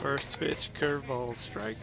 First pitch curveball strike.